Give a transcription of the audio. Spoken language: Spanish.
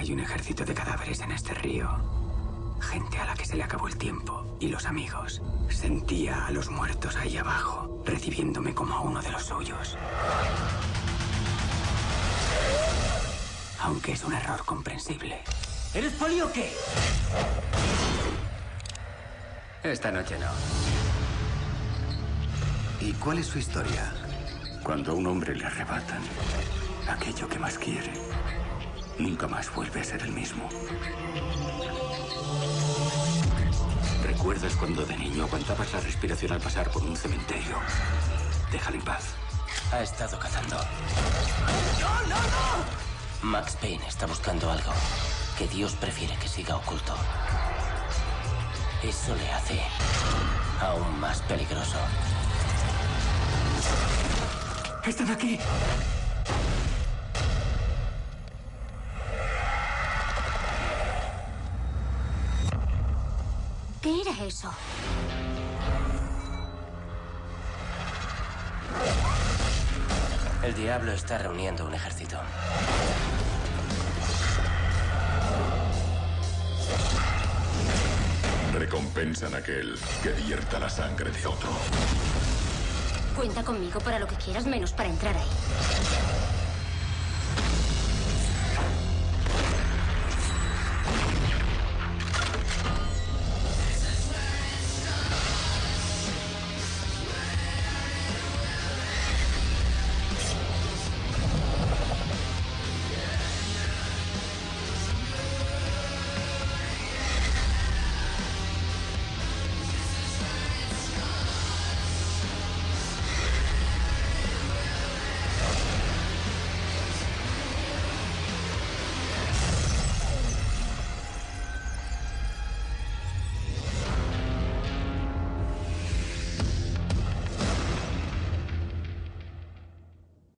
Hay un ejército de cadáveres en este río. Gente a la que se le acabó el tiempo y los amigos. Sentía a los muertos ahí abajo, recibiéndome como a uno de los suyos. Aunque es un error comprensible. ¿Eres poli o qué? Esta noche no. ¿Y cuál es su historia? Cuando a un hombre le arrebatan aquello que más quiere, nunca más vuelve a ser el mismo. ¿Recuerdas cuando de niño aguantabas la respiración al pasar por un cementerio? Déjale en paz. Ha estado cazando. ¡No, no, no! Max Payne está buscando algo que Dios prefiere que siga oculto. Eso le hace aún más peligroso. ¡Están aquí! ¿Qué era eso? El diablo está reuniendo un ejército. Recompensan a aquel que vierta la sangre de otro. Cuenta conmigo para lo que quieras, menos para entrar ahí.